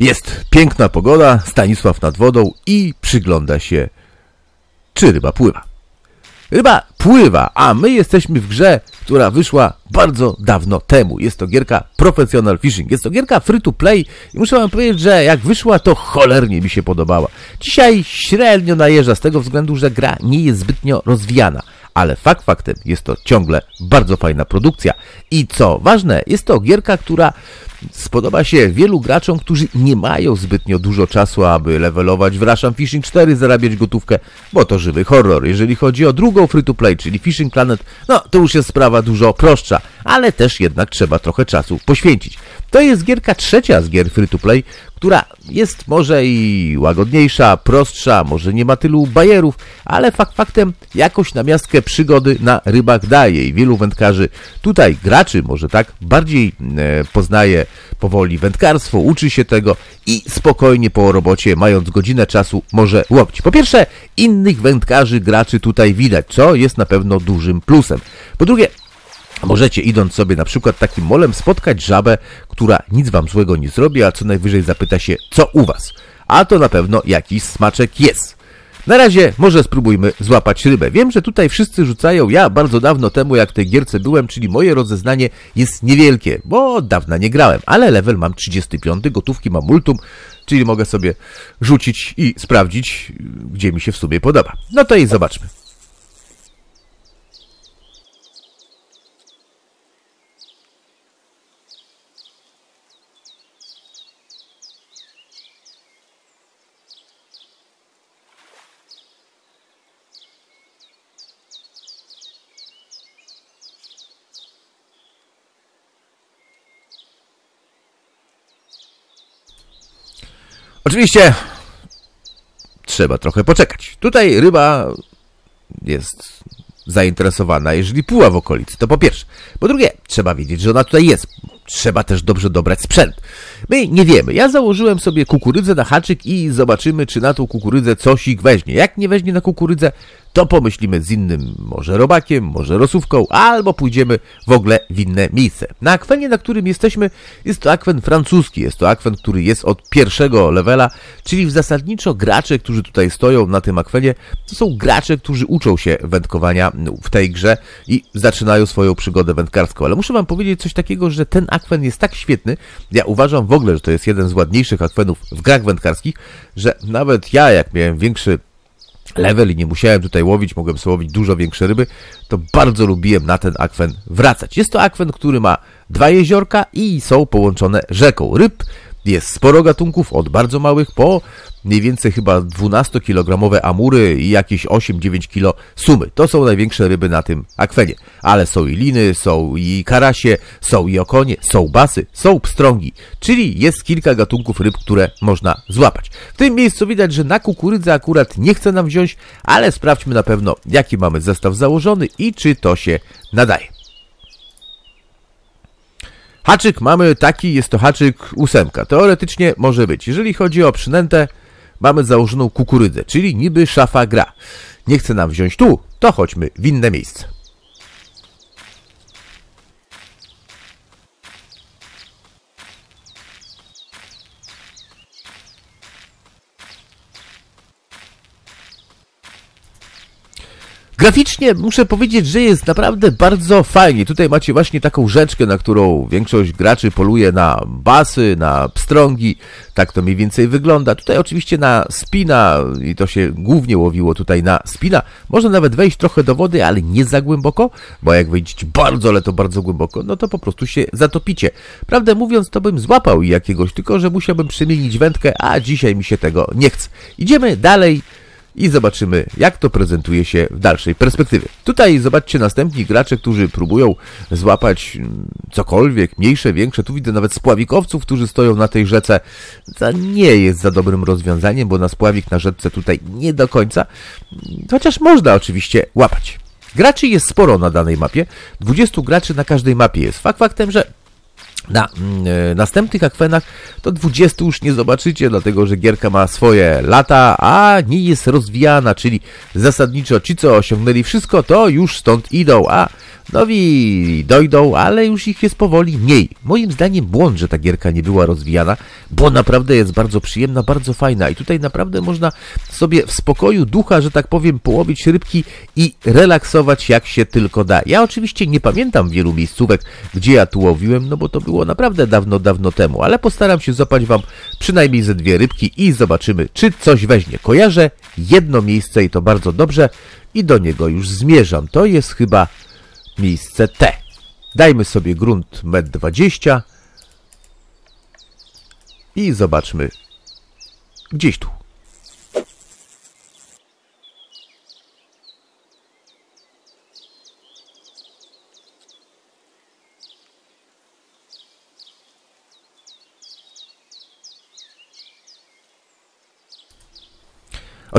Jest piękna pogoda, Stanisław nad wodą i przygląda się, czy ryba pływa. Ryba pływa, a my jesteśmy w grze, która wyszła bardzo dawno temu. Jest to gierka Professional Fishing. Jest to gierka free to play i muszę wam powiedzieć, że jak wyszła, to cholernie mi się podobała. Dzisiaj średnio najeżdża z tego względu, że gra nie jest zbytnio rozwijana. Ale fakt faktem jest to ciągle bardzo fajna produkcja. I co ważne, jest to gierka, która spodoba się wielu graczom, którzy nie mają zbytnio dużo czasu, aby levelować w Russian Fishing 4, zarabiać gotówkę, bo to żywy horror. Jeżeli chodzi o drugą free-to-play, czyli Fishing Planet, no to już jest sprawa dużo prostsza, ale też jednak trzeba trochę czasu poświęcić. To jest gierka trzecia z gier free-to-play, która jest może i łagodniejsza, prostsza, może nie ma tylu bajerów, ale fakt faktem jakoś na miastkę przygody na rybach daje i wielu wędkarzy tutaj graczy może tak bardziej e, poznaje powoli wędkarstwo, uczy się tego i spokojnie po robocie, mając godzinę czasu, może łowić. Po pierwsze, innych wędkarzy, graczy tutaj widać, co jest na pewno dużym plusem. Po drugie, Możecie idąc sobie na przykład takim molem spotkać żabę, która nic wam złego nie zrobi, a co najwyżej zapyta się, co u was. A to na pewno jakiś smaczek jest. Na razie może spróbujmy złapać rybę. Wiem, że tutaj wszyscy rzucają, ja bardzo dawno temu jak w tej gierce byłem, czyli moje rozeznanie jest niewielkie, bo od dawna nie grałem, ale level mam 35, gotówki mam multum, czyli mogę sobie rzucić i sprawdzić, gdzie mi się w sumie podoba. No to i zobaczmy. Oczywiście trzeba trochę poczekać. Tutaj ryba jest zainteresowana, jeżeli pływa w okolicy, to po pierwsze. Po drugie, trzeba wiedzieć, że ona tutaj jest. Trzeba też dobrze dobrać sprzęt. My nie wiemy. Ja założyłem sobie kukurydzę na haczyk i zobaczymy, czy na tą kukurydzę coś ich weźmie. Jak nie weźmie na kukurydzę, to pomyślimy z innym, może robakiem, może rosówką, albo pójdziemy w ogóle w inne miejsce. Na akwenie, na którym jesteśmy, jest to akwen francuski. Jest to akwen, który jest od pierwszego levela, czyli zasadniczo gracze, którzy tutaj stoją na tym akwenie, to są gracze, którzy uczą się wędkowania w tej grze i zaczynają swoją przygodę wędkarską. Ale muszę wam powiedzieć coś takiego, że ten akwen jest tak świetny, ja uważam w ogóle, że to jest jeden z ładniejszych akwenów w grach wędkarskich, że nawet ja, jak miałem większy level i nie musiałem tutaj łowić, mogłem sobie łowić dużo większe ryby, to bardzo lubiłem na ten akwen wracać. Jest to akwen, który ma dwa jeziorka i są połączone rzeką. Ryb jest sporo gatunków, od bardzo małych po mniej więcej chyba 12-kilogramowe amury i jakieś 8-9 kilo sumy. To są największe ryby na tym akwenie. Ale są i liny, są i karasie, są i okonie, są basy, są pstrągi. Czyli jest kilka gatunków ryb, które można złapać. W tym miejscu widać, że na kukurydzę akurat nie chce nam wziąć, ale sprawdźmy na pewno, jaki mamy zestaw założony i czy to się nadaje. Haczyk mamy taki, jest to haczyk ósemka. Teoretycznie może być. Jeżeli chodzi o przynętę, mamy założoną kukurydzę, czyli niby szafa gra. Nie chce nam wziąć tu, to chodźmy w inne miejsce. Graficznie muszę powiedzieć, że jest naprawdę bardzo fajnie. Tutaj macie właśnie taką rzeczkę, na którą większość graczy poluje na basy, na pstrągi. Tak to mniej więcej wygląda. Tutaj oczywiście na spina i to się głównie łowiło tutaj na spina. Można nawet wejść trochę do wody, ale nie za głęboko, bo jak wejdziecie bardzo, ale to bardzo głęboko, no to po prostu się zatopicie. Prawdę mówiąc, to bym złapał jakiegoś, tylko że musiałbym przemienić wędkę, a dzisiaj mi się tego nie chce. Idziemy dalej i zobaczymy, jak to prezentuje się w dalszej perspektywie. Tutaj zobaczcie następni gracze, którzy próbują złapać mm, cokolwiek, mniejsze, większe. Tu widzę nawet spławikowców, którzy stoją na tej rzece. To nie jest za dobrym rozwiązaniem, bo na spławik na rzece tutaj nie do końca, chociaż można oczywiście łapać. Graczy jest sporo na danej mapie. 20 graczy na każdej mapie jest. Fakt faktem, że Na e, następnych akwenach to 20 już nie zobaczycie, dlatego że gierka ma swoje lata, a nie jest rozwijana, czyli zasadniczo ci, co osiągnęli wszystko, to już stąd idą, a nowi dojdą, ale już ich jest powoli mniej. Moim zdaniem błąd, że ta gierka nie była rozwijana, bo naprawdę jest bardzo przyjemna, bardzo fajna i tutaj naprawdę można sobie w spokoju ducha, że tak powiem, połowić rybki i relaksować jak się tylko da. Ja oczywiście nie pamiętam wielu miejscówek, gdzie ja tu łowiłem, no bo to było naprawdę dawno, dawno temu, ale postaram się złapać Wam przynajmniej ze dwie rybki i zobaczymy, czy coś weźmie. Kojarzę jedno miejsce i to bardzo dobrze i do niego już zmierzam. To jest chyba miejsce T. Dajmy sobie grunt 1,20 m i zobaczmy gdzieś tu.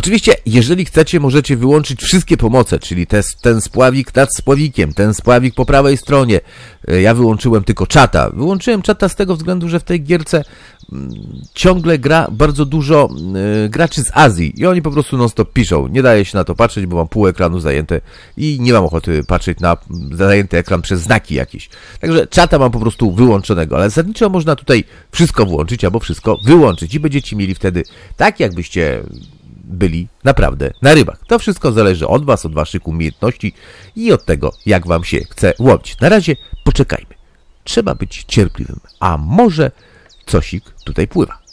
Oczywiście, jeżeli chcecie, możecie wyłączyć wszystkie pomoce, czyli te, ten spławik nad spławikiem, ten spławik po prawej stronie. E, ja wyłączyłem tylko czata. Wyłączyłem czata z tego względu, że w tej gierce mm, ciągle gra bardzo dużo y, graczy z Azji i oni po prostu non stop piszą. Nie daje się na to patrzeć, bo mam pół ekranu zajęte i nie mam ochoty patrzeć na zajęty ekran przez znaki jakieś. Także czata mam po prostu wyłączonego, ale zasadniczo można tutaj wszystko włączyć albo wszystko wyłączyć i będziecie mieli wtedy tak, jakbyście byli naprawdę na rybach. To wszystko zależy od Was, od Waszych umiejętności i od tego, jak Wam się chce łowić. Na razie poczekajmy. Trzeba być cierpliwym, a może cosik tutaj pływa.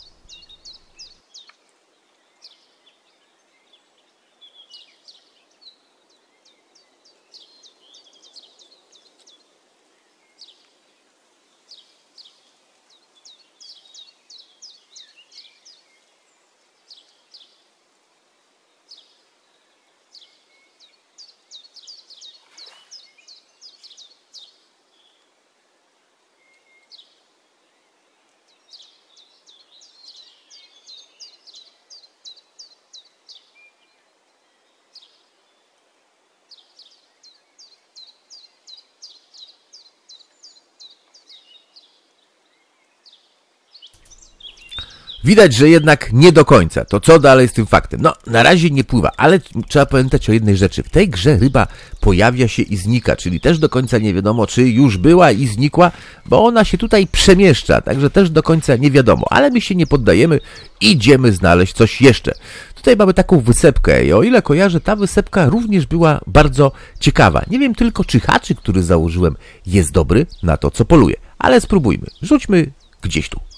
Widać, że jednak nie do końca. To co dalej z tym faktem? No, na razie nie pływa, ale trzeba pamiętać o jednej rzeczy. W tej grze ryba pojawia się i znika, czyli też do końca nie wiadomo, czy już była i znikła, bo ona się tutaj przemieszcza, także też do końca nie wiadomo. Ale my się nie poddajemy, idziemy znaleźć coś jeszcze. Tutaj mamy taką wysepkę i o ile kojarzę, ta wysepka również była bardzo ciekawa. Nie wiem tylko, czy haczyk, który założyłem, jest dobry na to, co poluję. Ale spróbujmy. Rzućmy gdzieś tu.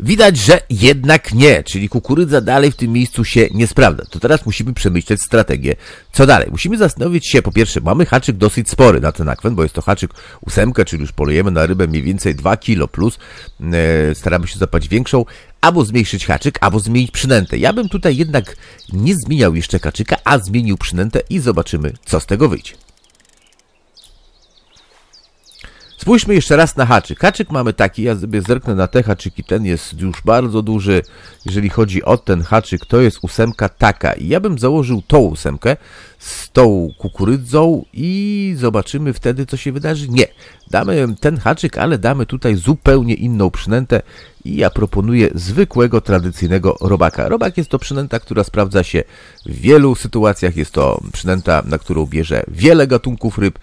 Widać, że jednak nie, czyli kukurydza dalej w tym miejscu się nie sprawdza. To teraz musimy przemyśleć strategię. Co dalej? Musimy zastanowić się, po pierwsze, mamy haczyk dosyć spory na ten akwen, bo jest to haczyk ósemkę, czyli już polujemy na rybę mniej więcej 2 kilo plus. E, staramy się zapać większą, albo zmniejszyć haczyk, albo zmienić przynętę. Ja bym tutaj jednak nie zmieniał jeszcze haczyka, a zmienił przynętę i zobaczymy, co z tego wyjdzie. Spójrzmy jeszcze raz na haczyk. Haczyk mamy taki, ja sobie zerknę na te haczyki, ten jest już bardzo duży. Jeżeli chodzi o ten haczyk, to jest ósemka taka. I ja bym założył tą ósemkę z tą kukurydzą i zobaczymy wtedy, co się wydarzy. Nie, damy ten haczyk, ale damy tutaj zupełnie inną przynętę i ja proponuję zwykłego, tradycyjnego robaka. Robak jest to przynęta, która sprawdza się w wielu sytuacjach. Jest to przynęta, na którą bierze wiele gatunków ryb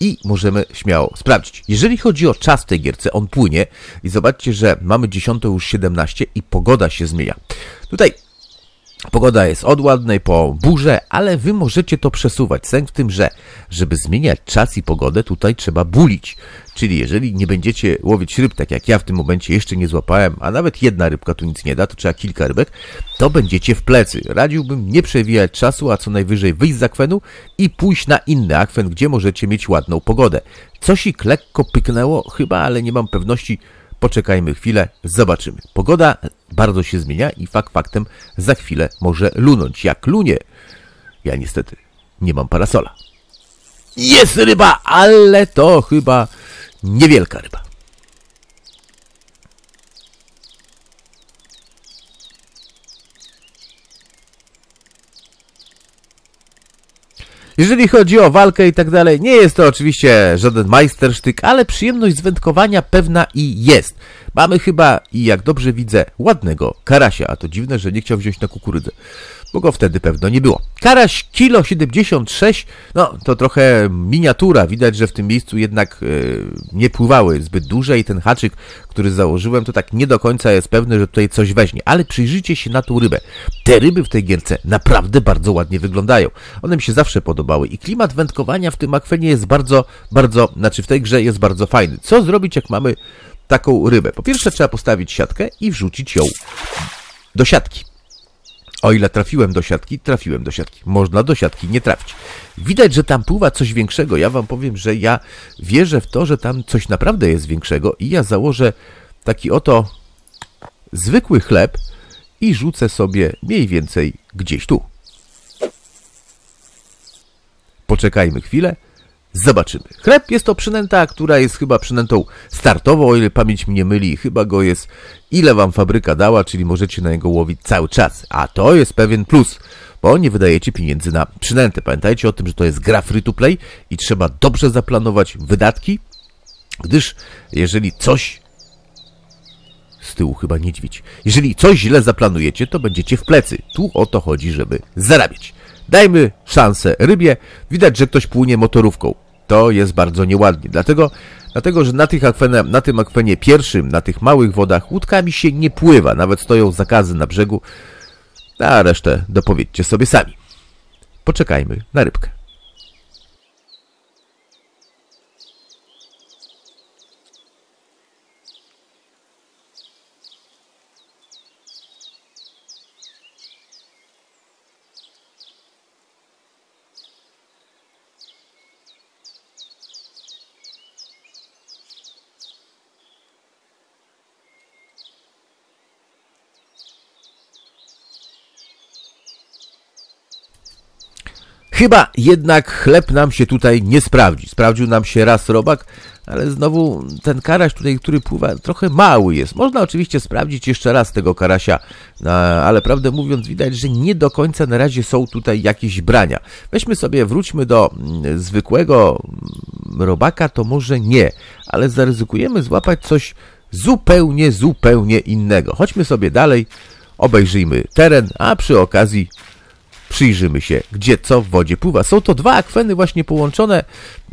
i możemy śmiało sprawdzić. Jeżeli chodzi o czas w tej gierce, on płynie i zobaczcie, że mamy 10 już 17 i pogoda się zmienia. Tutaj Pogoda jest od ładnej po burzę, ale wy możecie to przesuwać. Sęk w tym, że żeby zmieniać czas i pogodę, tutaj trzeba bulić. Czyli jeżeli nie będziecie łowić ryb, tak jak ja w tym momencie jeszcze nie złapałem, a nawet jedna rybka tu nic nie da, to trzeba kilka rybek, to będziecie w plecy. Radziłbym nie przewijać czasu, a co najwyżej wyjść z akwenu i pójść na inny akwen, gdzie możecie mieć ładną pogodę. Coś ich lekko pyknęło, chyba, ale nie mam pewności, Poczekajmy chwilę, zobaczymy. Pogoda bardzo się zmienia i fakt faktem za chwilę może lunąć. Jak lunie, ja niestety nie mam parasola. Jest ryba, ale to chyba niewielka ryba. Jeżeli chodzi o walkę i tak dalej, nie jest to oczywiście żaden majstersztyk, ale przyjemność z wędkowania pewna i jest. Mamy chyba, i jak dobrze widzę, ładnego karasia, a to dziwne, że nie chciał wziąć na kukurydzę bo go wtedy pewno nie było. Karaś kilo 76, no to trochę miniatura, widać, że w tym miejscu jednak yy, nie pływały zbyt duże i ten haczyk, który założyłem, to tak nie do końca jest pewny, że tutaj coś weźmie, ale przyjrzyjcie się na tą rybę. Te ryby w tej gierce naprawdę bardzo ładnie wyglądają. One mi się zawsze podobały i klimat wędkowania w tym akwenie jest bardzo, bardzo, znaczy w tej grze jest bardzo fajny. Co zrobić, jak mamy taką rybę? Po pierwsze trzeba postawić siatkę i wrzucić ją do siatki. O ile trafiłem do siatki, trafiłem do siatki. Można do siatki nie trafić. Widać, że tam pływa coś większego. Ja wam powiem, że ja wierzę w to, że tam coś naprawdę jest większego i ja założę taki oto zwykły chleb i rzucę sobie mniej więcej gdzieś tu. Poczekajmy chwilę. Zobaczymy. Chleb jest to przynęta, która jest chyba przynętą startową, o ile pamięć mnie myli. Chyba go jest ile wam fabryka dała, czyli możecie na niego łowić cały czas. A to jest pewien plus, bo nie wydajecie pieniędzy na przynętę. Pamiętajcie o tym, że to jest gra free to play i trzeba dobrze zaplanować wydatki, gdyż jeżeli coś z tyłu chyba niedźwiedź. Jeżeli coś źle zaplanujecie, to będziecie w plecy. Tu o to chodzi, żeby zarabiać. Dajmy szansę rybie. Widać, że ktoś płynie motorówką to jest bardzo nieładnie. Dlatego, dlatego że na, tych na tym akwenie pierwszym, na tych małych wodach, łódkami się nie pływa. Nawet stoją zakazy na brzegu. A resztę dopowiedzcie sobie sami. Poczekajmy na rybkę. Chyba jednak chleb nam się tutaj nie sprawdzi. Sprawdził nam się raz robak, ale znowu ten karaś tutaj, który pływa, trochę mały jest. Można oczywiście sprawdzić jeszcze raz tego karasia, no, ale prawdę mówiąc widać, że nie do końca na razie są tutaj jakieś brania. Weźmy sobie, wróćmy do mm, zwykłego mm, robaka, to może nie, ale zaryzykujemy złapać coś zupełnie, zupełnie innego. Chodźmy sobie dalej, obejrzyjmy teren, a przy okazji przyjrzymy się, gdzie co w wodzie pływa. Są to dwa akweny właśnie połączone,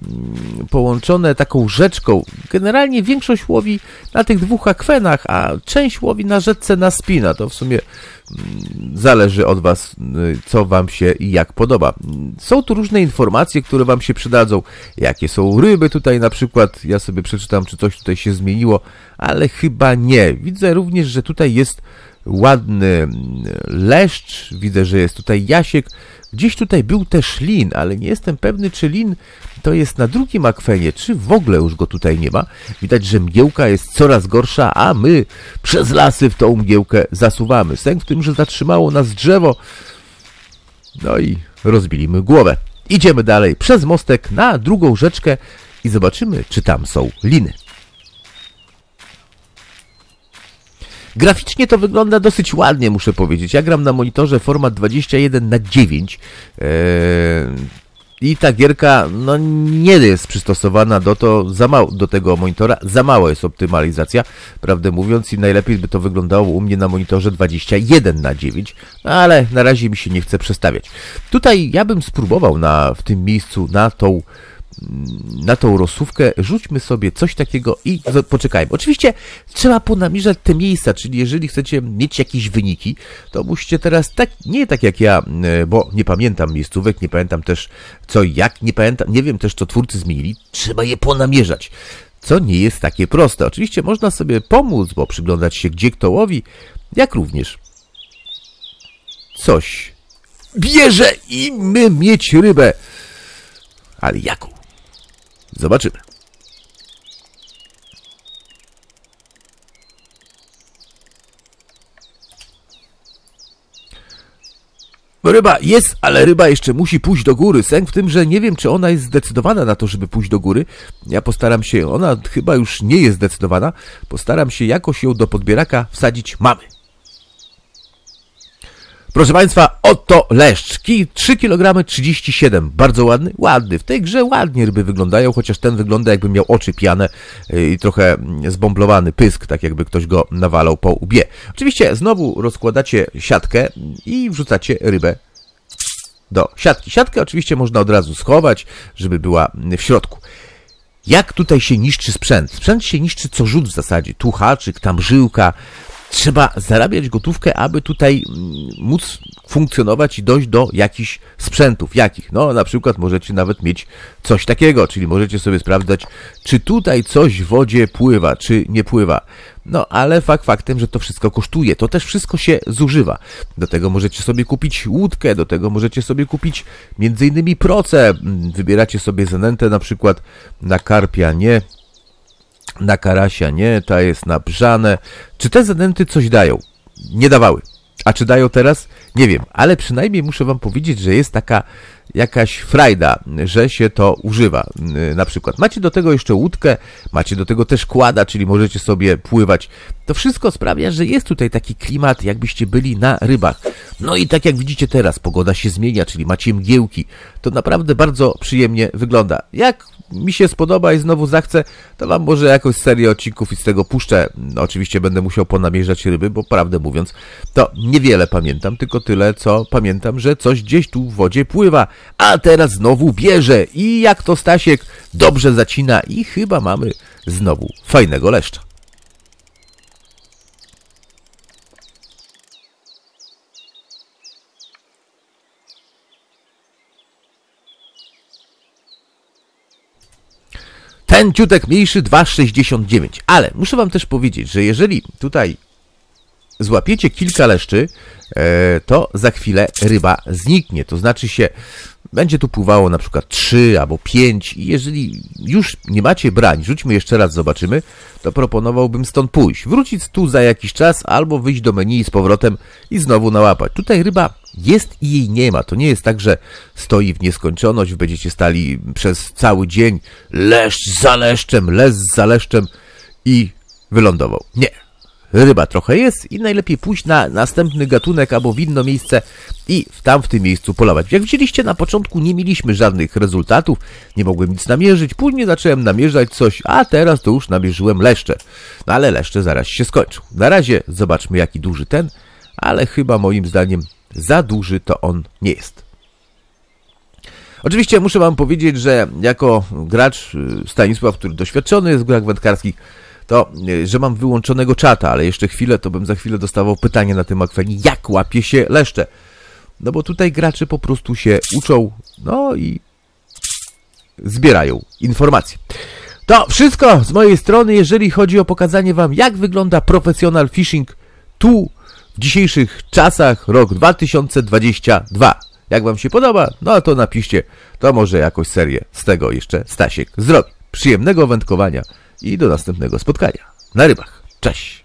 mm, połączone taką rzeczką. Generalnie większość łowi na tych dwóch akwenach, a część łowi na rzece na spina. To w sumie mm, zależy od Was, y, co Wam się i jak podoba. Są tu różne informacje, które Wam się przydadzą. Jakie są ryby tutaj na przykład. Ja sobie przeczytam, czy coś tutaj się zmieniło, ale chyba nie. Widzę również, że tutaj jest ładny leszcz, widzę, że jest tutaj jasiek. Gdzieś tutaj był też lin, ale nie jestem pewny, czy lin to jest na drugim akwenie, czy w ogóle już go tutaj nie ma. Widać, że mgiełka jest coraz gorsza, a my przez lasy w tą mgiełkę zasuwamy. Sęk w tym, że zatrzymało nas drzewo. No i rozbiliśmy głowę. Idziemy dalej przez mostek na drugą rzeczkę i zobaczymy, czy tam są liny. Graficznie to wygląda dosyć ładnie, muszę powiedzieć. Ja gram na monitorze format 21 na 9 eee, I ta gierka no, nie jest przystosowana do, to, za mało, do tego monitora, za mało jest optymalizacja, prawdę mówiąc, i najlepiej by to wyglądało u mnie na monitorze 21 na 9, no, ale na razie mi się nie chce przestawiać. Tutaj ja bym spróbował na, w tym miejscu na tą na tą rozsówkę rzućmy sobie coś takiego i poczekajmy. Oczywiście trzeba ponamierzać te miejsca, czyli jeżeli chcecie mieć jakieś wyniki, to musicie teraz tak, nie tak jak ja, e, bo nie pamiętam miejscówek, nie pamiętam też co jak, nie pamiętam, nie wiem też co twórcy zmienili, trzeba je ponamierzać co nie jest takie proste. Oczywiście można sobie pomóc, bo przyglądać się gdzie kto łowi, jak również coś bierze i my mieć rybę. Ale jaką? Zobaczymy. Ryba jest, ale ryba jeszcze musi pójść do góry. Sęk w tym, że nie wiem, czy ona jest zdecydowana na to, żeby pójść do góry. Ja postaram się, ona chyba już nie jest zdecydowana. Postaram się jakoś ją do podbieraka wsadzić mamy. Proszę Państwa, oto leszczki, 3 kg 37, bardzo ładny, ładny. W tej grze ładnie ryby wyglądają, chociaż ten wygląda jakby miał oczy piane y, i trochę zbomblowany pysk, tak jakby ktoś go nawalał po łbie. Oczywiście znowu rozkładacie siatkę i wrzucacie rybę do siatki. Siatkę oczywiście można od razu schować, żeby była w środku. Jak tutaj się niszczy sprzęt? Sprzęt się niszczy co rzut w zasadzie. Tu haczyk, tam żyłka, trzeba zarabiać gotówkę, aby tutaj mm, móc funkcjonować i dojść do jakichś sprzętów. Jakich? No, na przykład możecie nawet mieć coś takiego, czyli możecie sobie sprawdzać, czy tutaj coś w wodzie pływa, czy nie pływa. No, ale fakt faktem, że to wszystko kosztuje. To też wszystko się zużywa. Do tego możecie sobie kupić łódkę, do tego możecie sobie kupić między innymi proce. Mm, wybieracie sobie zanętę na przykład na karpia, nie na karasia nie, ta jest na brzane. Czy te zanęty coś dają? Nie dawały. A czy dają teraz? Nie wiem, ale przynajmniej muszę wam powiedzieć, że jest taka jakaś frajda, że się to używa. Na przykład macie do tego jeszcze łódkę, macie do tego też kłada, czyli możecie sobie pływać. To wszystko sprawia, że jest tutaj taki klimat, jakbyście byli na rybach. No i tak jak widzicie teraz, pogoda się zmienia, czyli macie mgiełki. To naprawdę bardzo przyjemnie wygląda. Jak mi się spodoba i znowu zachce, to wam może jakąś serię odcinków i z tego puszczę. No, oczywiście będę musiał ponamierzać ryby, bo prawdę mówiąc, to niewiele pamiętam, tylko tyle, co pamiętam, że coś gdzieś tu w wodzie pływa, a teraz znowu bierze i jak to Stasiek dobrze zacina i chyba mamy znowu fajnego leszcza. Ten ciutek mniejszy 2,69. Ale muszę wam też powiedzieć, że jeżeli tutaj złapiecie kilka leszczy, e, to za chwilę ryba zniknie. To znaczy się, będzie tu pływało na przykład 3 albo 5 i jeżeli już nie macie brań, rzućmy jeszcze raz, zobaczymy, to proponowałbym stąd pójść. Wrócić tu za jakiś czas albo wyjść do menu z powrotem i znowu nałapać. Tutaj ryba jest i jej nie ma. To nie jest tak, że stoi w nieskończoność, będziecie stali przez cały dzień leszcz za leszczem, les za leszczem i wylądował. Nie ryba trochę jest i najlepiej pójść na następny gatunek albo w inne miejsce i w tym miejscu polować. Jak widzieliście na początku nie mieliśmy żadnych rezultatów, nie mogłem nic namierzyć, później zacząłem namierzać coś, a teraz to już namierzyłem leszcze. No ale leszcze zaraz się skończą. Na razie zobaczmy jaki duży ten, ale chyba moim zdaniem za duży to on nie jest. Oczywiście muszę wam powiedzieć, że jako gracz y, Stanisław, który doświadczony jest w grach wędkarskich, to, e, że mam wyłączonego czata, ale jeszcze chwilę, to bym za chwilę dostawał pytanie na tym akwenie, jak łapie się leszcze. No bo tutaj gracze po prostu się uczą, no i zbierają informacje. To wszystko z mojej strony, jeżeli chodzi o pokazanie Wam, jak wygląda professional fishing tu w dzisiejszych czasach, rok 2022. Jak Wam się podoba, no to napiszcie, to może jakąś serię z tego jeszcze Stasiek zrobi. Przyjemnego wędkowania i do następnego spotkania na rybach. Cześć!